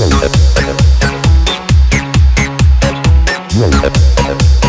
Roll up. Roll up.